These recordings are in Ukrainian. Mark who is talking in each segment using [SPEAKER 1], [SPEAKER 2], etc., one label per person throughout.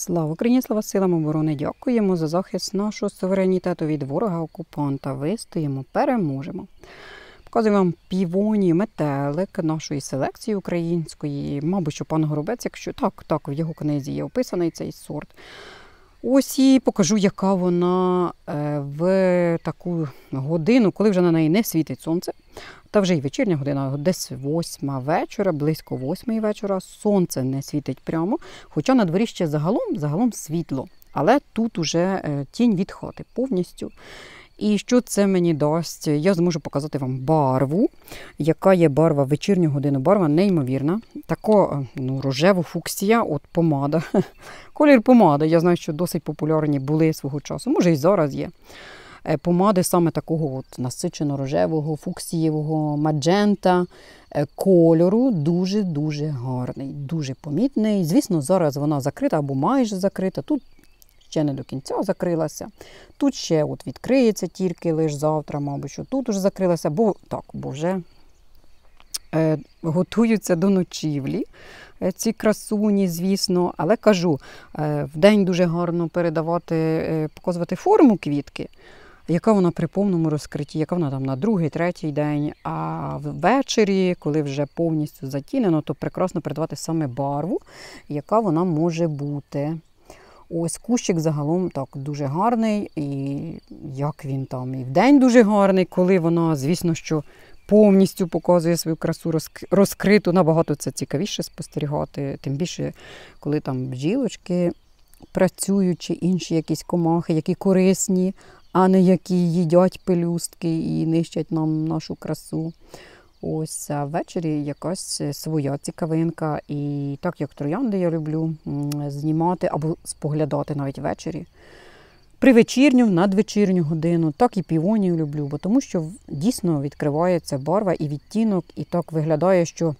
[SPEAKER 1] Слава Україні, слава силам оборони! Дякуємо за захист нашого суверенітету від ворога-окупанта. Вистоїмо, переможемо. Показую вам півоні метелик нашої селекції української. Мабуть, що пан Горобець, якщо так, так, в його книзі є описаний цей сорт. Ось і покажу, яка вона е, в таку годину, коли вже на неї не світить сонце. Та вже й вечірня година, десь восьма вечора, близько восьмої вечора. Сонце не світить прямо. Хоча на дворі ще загалом загалом світло. Але тут уже е, тінь від хати повністю. І що це мені дасть? Я зможу показати вам барву, яка є барва вечірню годину. Барва неймовірна. Така ну, рожево фуксія, от помада. Колір помади. Я знаю, що досить популярні були свого часу. Може і зараз є. Е, помади саме такого от насичено-рожевого, фуксієвого, маджента е, кольору дуже-дуже гарний, дуже помітний. Звісно, зараз вона закрита або майже закрита. Тут ще не до кінця закрилася. Тут ще от відкриється тільки лише завтра, мабуть, що тут уже закрилася, бо так, бо вже е, готуються до ночівлі. Ці красуні, звісно, але кажу, в день дуже гарно передавати, показувати форму квітки, яка вона при повному розкритті, яка вона там на другий, третій день. А ввечері, коли вже повністю затінено, то прекрасно передавати саме барву, яка вона може бути. Ось кущик загалом так дуже гарний, і як він там і вдень дуже гарний, коли вона, звісно, що повністю показує свою красу розкриту. Набагато це цікавіше спостерігати. Тим більше, коли там бджілочки працюють, чи інші якісь комахи, які корисні, а не які їдять пелюстки і нищать нам нашу красу. Ось ввечері якась своя цікавинка. І так як троянди я люблю знімати або споглядати навіть ввечері. При вечірню, надвечірню годину, так і півонію люблю, бо тому що дійсно відкривається барва і відтінок, і так виглядає, що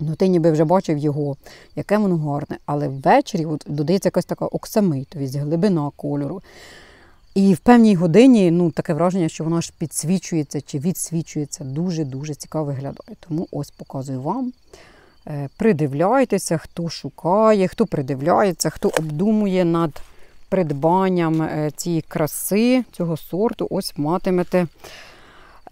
[SPEAKER 1] ну, ти ніби вже бачив його, яке воно гарне. Але ввечері от, додається якась така оксамитовість, глибина кольору. І в певній годині ну, таке враження, що воно ж підсвічується чи відсвічується, дуже-дуже цікаво виглядає. Тому ось показую вам. Е, придивляйтеся, хто шукає, хто придивляється, хто обдумує над придбанням е, цієї краси, цього сорту, ось матимете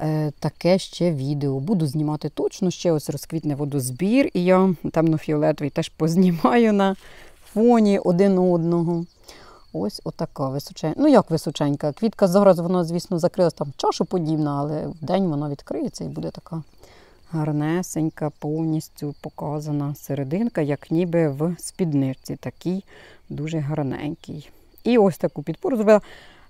[SPEAKER 1] е, таке ще відео. Буду знімати точно, ще ось розквітне водозбір, і я темно-фіолетовий теж познімаю на фоні один одного. Ось отака височенька. Ну, як височенька. Квітка зараз, вона, звісно, закрилась там чашоподібна, але в день вона відкриється і буде така гарнесенька, повністю показана серединка, як ніби в спідничці. Такий дуже гарненький. І ось таку підпору зробила.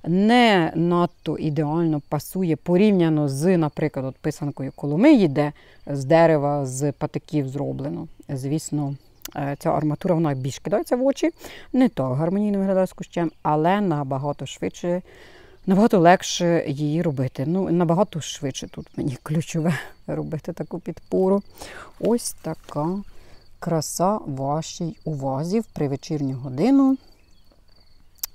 [SPEAKER 1] Не надто ідеально пасує порівняно з, наприклад, от писанкою Коломиї, де з дерева, з патиків зроблено. Звісно, ця арматура вона більш кидається в очі, не так гармонійно виглядає кущем, але набагато швидше, набагато легше її робити. Ну, Набагато швидше тут мені ключове робити таку підпору. Ось така краса вашій увазі в привечірню годину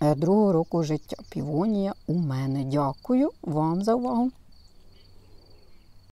[SPEAKER 1] е, другого року життя. Півонія у мене. Дякую вам за увагу.